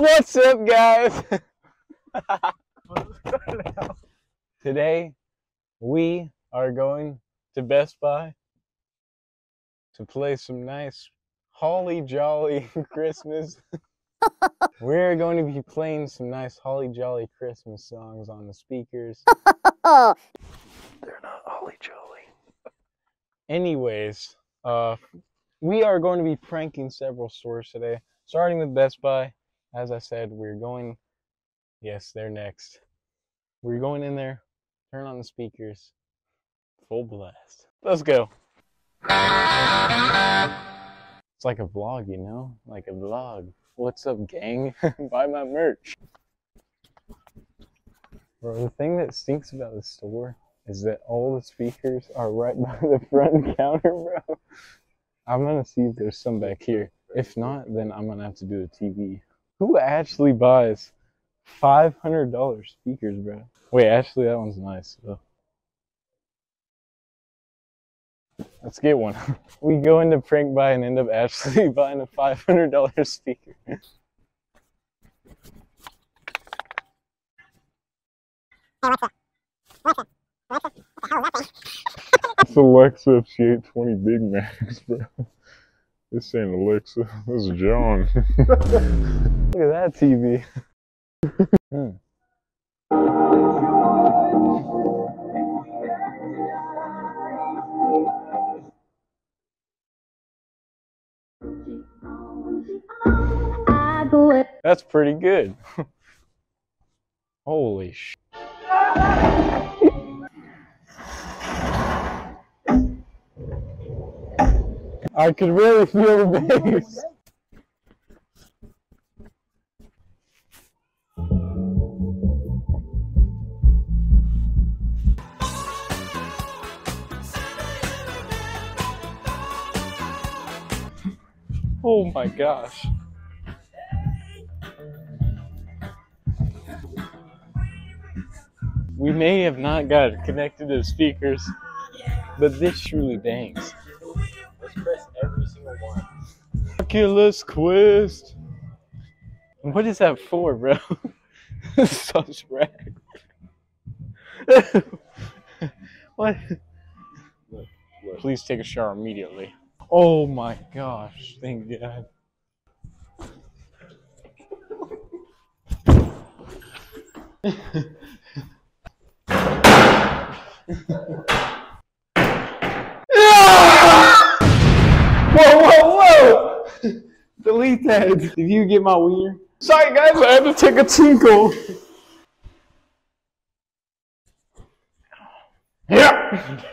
What's up, guys? Today, we are going to Best Buy to play some nice holly jolly Christmas. We're going to be playing some nice holly jolly Christmas songs on the speakers. They're not holly jolly. Anyways, uh, we are going to be pranking several stores today, starting with Best Buy. As I said, we're going, yes, they're next. We're going in there, turn on the speakers, full blast. Let's go. It's like a vlog, you know? Like a vlog. What's up, gang? Buy my merch. Bro, the thing that stinks about the store is that all the speakers are right by the front counter, bro. I'm gonna see if there's some back here. If not, then I'm gonna have to do a TV. Who actually buys $500 speakers, bro? Wait, actually, that one's nice. though. Let's get one. we go into prank buy and end up actually buying a $500 speaker. It's Alexa if she ate 20 Big Macs, bro. This ain't Alexa. This is John. Look at that TV. Hmm. I go it. That's pretty good. Holy sh! I could really feel the bass. Oh my gosh. We may have not got it connected to the speakers, but this truly bangs. Let's press every single one. Oculus Quest. What is that for, bro? Such rag. what? Please take a shower immediately. Oh my gosh, thank God. Whoa, whoa, whoa! Delete that. Did you get my wiener? Sorry, guys, I had to take a tinkle. Yeah.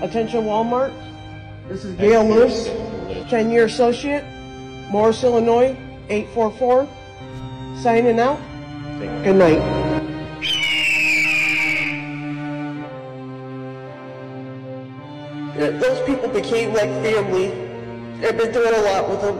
Attention Walmart. This is Gail Lewis, 10 year associate, Morris, Illinois, 844. Signing out. Good night. Those people became like family. I've been through a lot with them.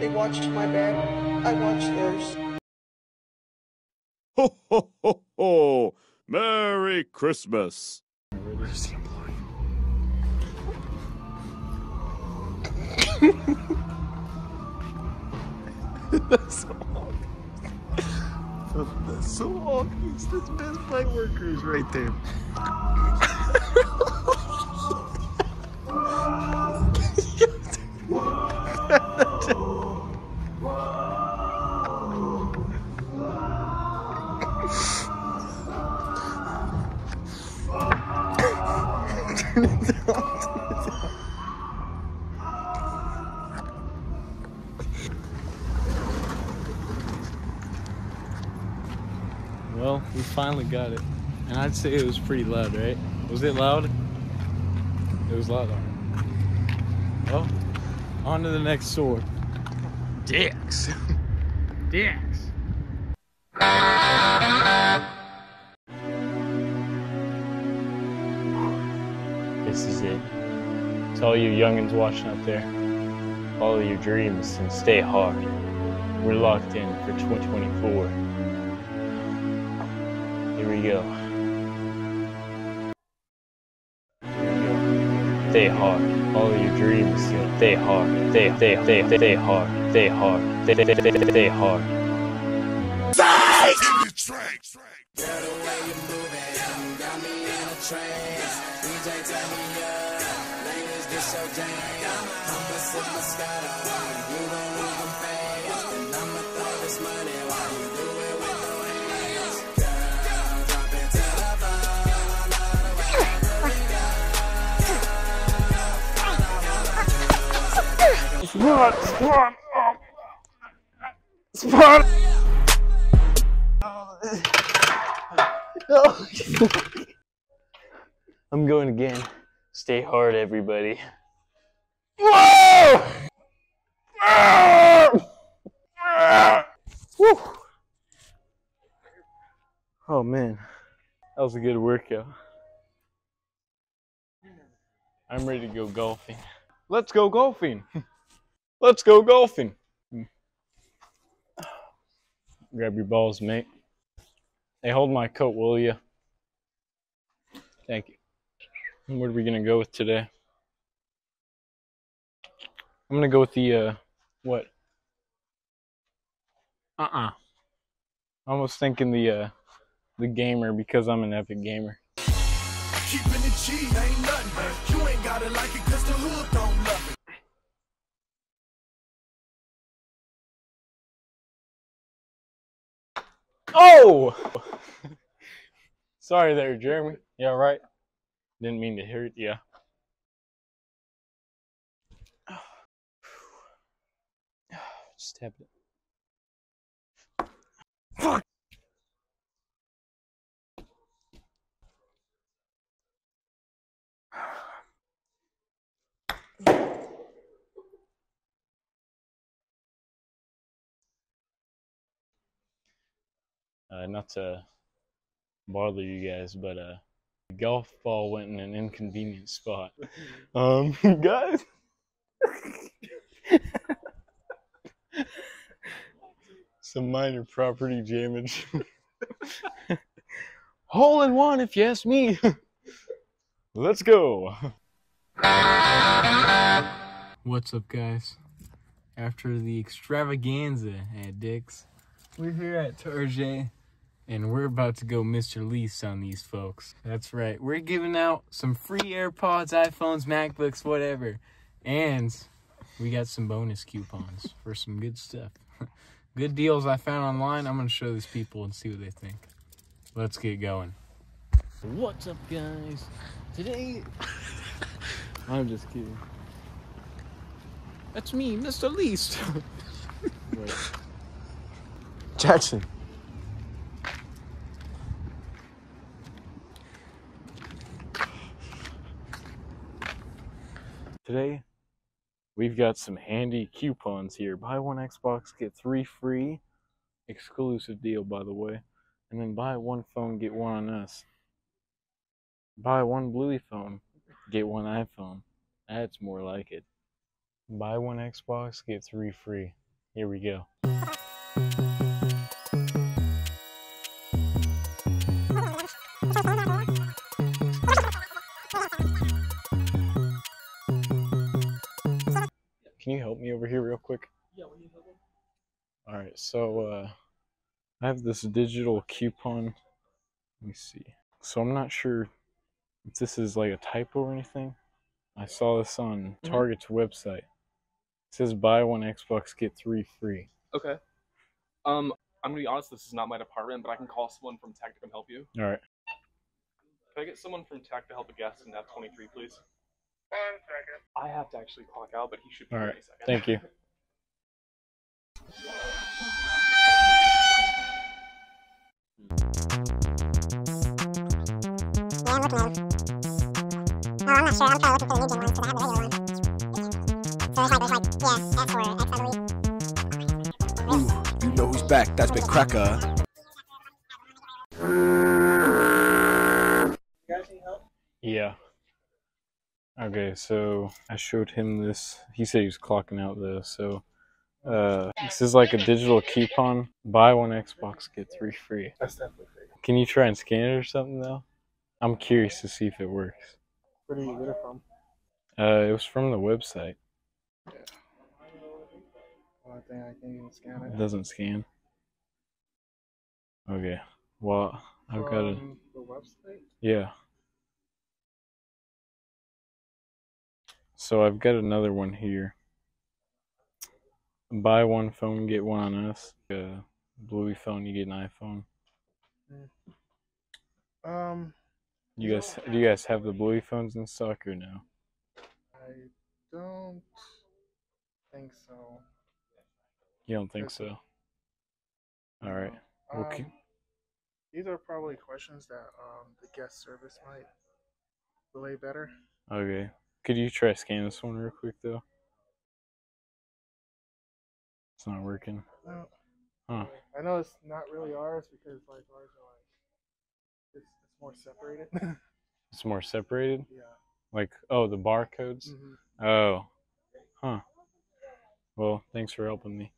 They watched my back. I watched theirs. Ho, ho, ho, ho! Merry Christmas! That's That's so obvious. That's Best Buy workers right there. finally got it. And I'd say it was pretty loud, right? Was it loud? It was loud. Well, on to the next sword. Dicks. Dicks. This is it. It's all you youngins watching out there. Follow your dreams and stay hard. We're locked in for 2024. Here we go. Stay hard. Follow your dreams. Stay hard. Stay, stay, stay, stay hard. Stay hard. Stay, stay, stay, stay hard. Spot, spot, spot. I'm going again. Stay hard, everybody. Whoa! Oh man, that was a good workout. I'm ready to go golfing. Let's go golfing. Let's go golfing. Grab your balls, mate. Hey, hold my coat, will you? Thank you. What are we gonna go with today? I'm gonna go with the uh, what? Uh-uh. I was thinking the uh, the gamer because I'm an epic gamer. Oh! Sorry there, Jeremy. Yeah, right. Didn't mean to hurt you. Just tap it. Uh, not to bother you guys, but uh, the golf ball went in an inconvenient spot. Um, guys. Some minor property damage. Hole in one, if you ask me. Let's go. What's up, guys? After the extravaganza at Dick's, we're here at Target and we're about to go Mr. Lease on these folks. That's right. We're giving out some free AirPods, iPhones, MacBooks, whatever. And we got some bonus coupons for some good stuff. good deals I found online. I'm going to show these people and see what they think. Let's get going. What's up, guys? Today. I'm just kidding. That's me, Mr. Least. Jackson. Today, we've got some handy coupons here. Buy one Xbox, get three free. Exclusive deal, by the way. And then buy one phone, get one on us. Buy one Bluey phone, get one iPhone. That's more like it. Buy one Xbox, get three free. Here we go. Can you help me over here real quick? Yeah, do you help? All right, so uh, I have this digital coupon. Let me see. So I'm not sure if this is like a typo or anything. I saw this on Mhm. Target's website. It says buy one Xbox get three free. Okay. Um, I'm gonna be honest. This is not my department, but I can call someone from tech to come help you. All right. Can I get someone from tech to help a guest in F 23, please? One second. I have to actually clock out, but he should be All here second. Thank you. Yeah, I'm looking at them. Oh, I'm not sure. I'm kind of looking for the medium ones because I have the regular one. So there's like, there's like, yeah, F or X, I believe. Ooh, you know who's back. That's been Cracker. Okay, so I showed him this. He said he was clocking out though. So uh, this is like a digital coupon. Buy one Xbox, get three free. That's definitely fake. Can you try and scan it or something though? I'm curious to see if it works. Where do you get it from? Uh, it was from the website. Well, I think I can't even scan It It doesn't scan. Okay. Well, I've got it. From The website? Yeah. So I've got another one here. Buy one phone, get one on us. Uh, Bluey phone, you get an iPhone. Um, You guys, do you guys have the Bluey phones in stock or no? I don't think so. You don't think so? All right. Um, Okay. These are probably questions that um the guest service might relay better. Okay. Could you try scan this one real quick though? It's not working. No. Huh. I know it's not really ours because like ours are like it's, it's more separated. It's more separated. yeah. Like oh, the barcodes. Mhm. Oh. Huh. Well, thanks for helping me.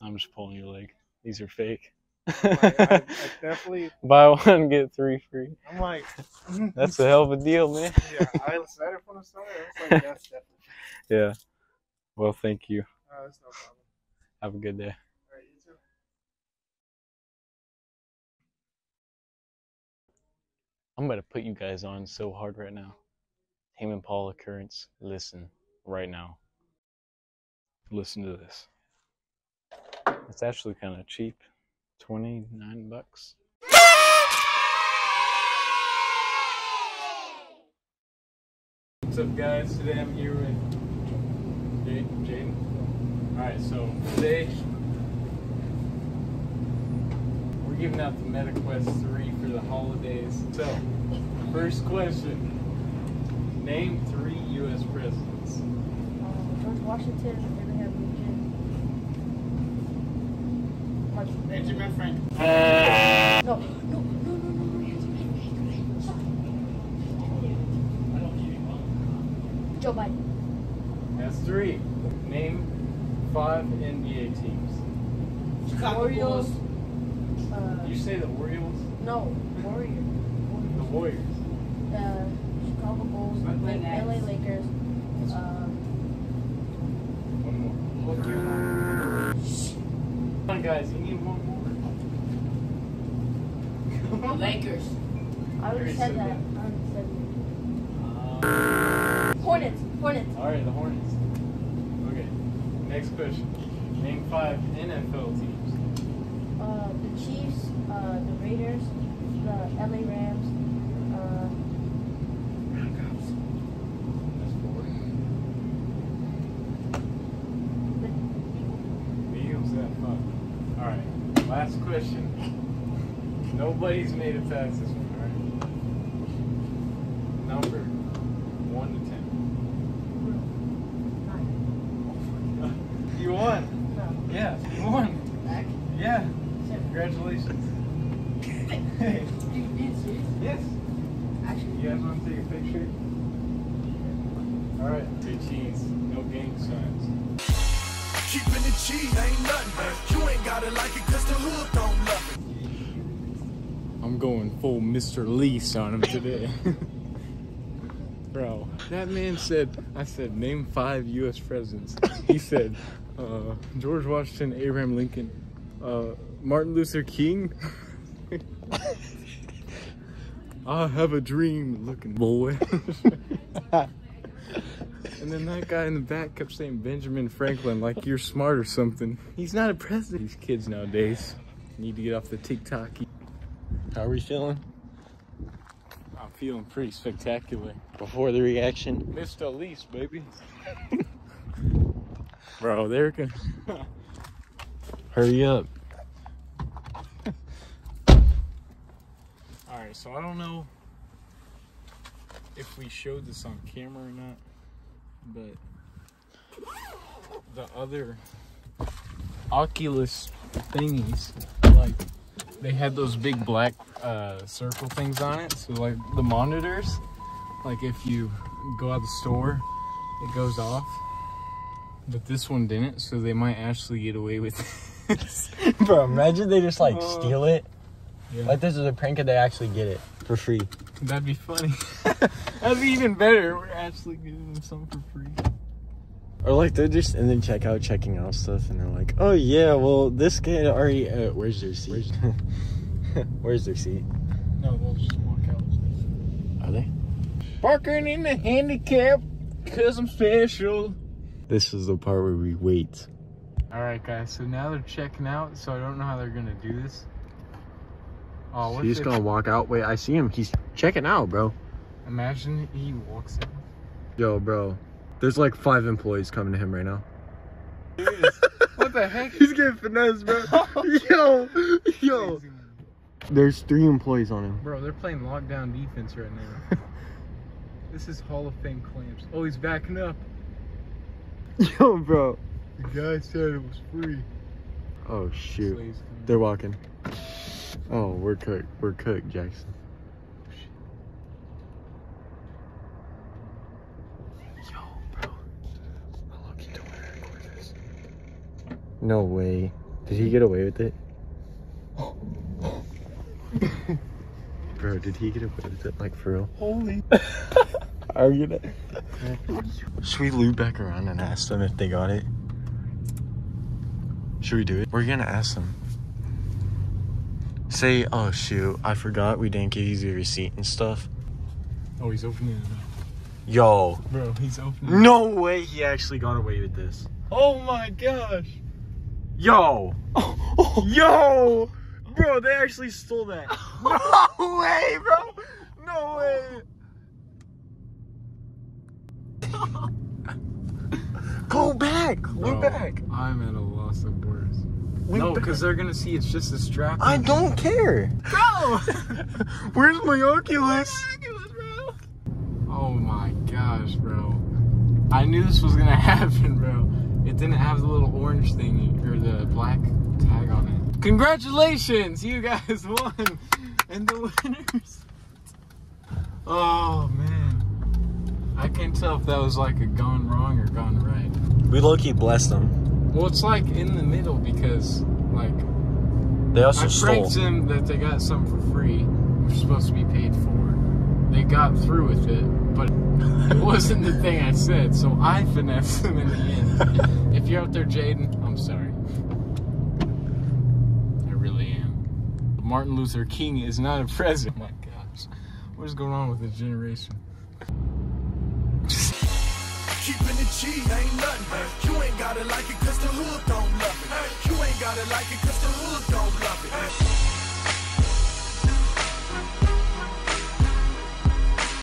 I'm just pulling your leg. These are fake. Like, I, I definitely. Buy one get three free. I'm like. That's a hell of a deal, man. yeah. I said it from the start. It's like that's definitely. Yeah. Well, thank you. Uh, that's no problem. Have a good day. All right, you. I'm about to put you guys on so hard right now. Tame Impala occurrence. Listen right now. Listen to this. It's actually kind of cheap. 29 bucks. What's up, guys? Today I'm here with Jade. Jaden. Alright, so today we're giving out the MetaQuest 3 for the holidays. So, first question Name three U.S. presidents. Uh, George Washington, Abraham Lincoln. Mark- Benjamin Franklin. No, no, no, no, no, no. Joe Biden. That's three. Name five NBA teams. Chicago Orioles. Uh, You say the Orioles? no, Warrior. The Warriors. Uh, Chicago Bulls. Brooklyn La- LA Lakers. Uh, One more. Come on, guys, you need one more. Lakers. I already Already said said that. that. I already said Uh, that. Hornets. Hornets. all right, the Hornets. Okay. Next question. Name five NFL teams. Uh, the Chiefs. Uh, the Raiders. The LA Rams. Uh, That's four. the The Eagles at five. All right. Last question. Nobody's made it past this one. All right. Number one to ten. You won. no. Yeah, you won. Back. Yeah. Seven. Congratulations. Hey. You being serious? Yes. Actually. You guys want to take a picture? All right. Two cheese. No gang signs. Keeping it cheap ain't nothing. You ain't gotta like it cause the hood don't love it. I'm going full Mr. Lease on him today. Bro, that man said, I said, name five U.S. presidents. He said, uh, George Washington, Abraham Lincoln, uh, Martin Luther King. I have a dream looking boy. and then that guy in the back kept saying Benjamin Franklin like you're smart or something. He's not a president. These kids nowadays need to get off the TikTok. How are we feeling? I'm feeling pretty spectacular. Before the reaction, Mr. Lease, baby. Bro, they're gonna hurry up. Alright, so I don't know if we showed this on camera or not, but the other Oculus thingies, like they had those big black uh, circle things on it, so like the monitors, like if you go out the store, it goes off. But this one didn't, so they might actually get away with this. Bro, imagine they just like Uh, steal it. Yeah. Like this is a prank and they actually get it for free. That'd be funny. That'd be even better. We're actually giving them something for free. Or like they're just in the checkout checking out stuff and they're like, oh yeah, well this kid already, uh, where's their seat? where's their seat? No, they'll just walk out. Are they? Parking in the handicap because I'm special. This is the part where we wait. All right, guys. So now they're checking out. So I don't know how they're gonna do this. Oh, what He's if gonna walk out. Wait, I see him. He's checking out, bro. imagine he walks in? Yo, bro. There's like five employees coming to him right now. What the heck? He's getting finessed, bro. yo, yo. There's three employees on him. Bro, they're playing lockdown defense right now. this is Hall of Fame clamps. Oh, he's backing up. Yo, bro. The guy said it was free. Oh shoot. They're walking. Oh, we're cooked. We're cooked, Jackson. Yo, bro. How long you don't record this? No way. Did he get away with it? bro, did he get away with it? Like for real? Holy. Are you gonna? Should we loop back around and ask them if they got it? Should we do it? We're gonna ask them. Say, oh shoot, I forgot we didn't give you the receipt and stuff. Oh, he's opening it up. Yo, Bro, he's opening it no way he actually got away with this. Oh my gosh. Yo, yo, bro, they actually stole that. No way, bro. No way. Go back. Look Bro, back. I'm at a loss of words. Look no, because they're gonna see it's just a strap. I don't care. Bro! Where's my Oculus? Oh my gosh, bro. I knew this was gonna happen, bro. It didn't have the little orange thingy or the black tag on it. Congratulations! You guys won! And the winners. Oh man. I can't tell if that was like a gone wrong or gone right. We low key blessed them. Well, it's like in the middle because, like, They also I stole. pranked them that they got something for free, which was supposed to be paid for they got through with it, but it wasn't the thing I said, so I finessed them in the end. if you're out there, Jaden, I'm sorry. I really am. Martin Luther King is not a president. Oh my gosh, what is going on with this generation? Keeping the ain't nothing. You ain't gotta like it cause the hood don't love it. You ain't gotta like it cause the hood don't love it.